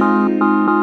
Música